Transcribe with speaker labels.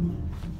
Speaker 1: Yeah.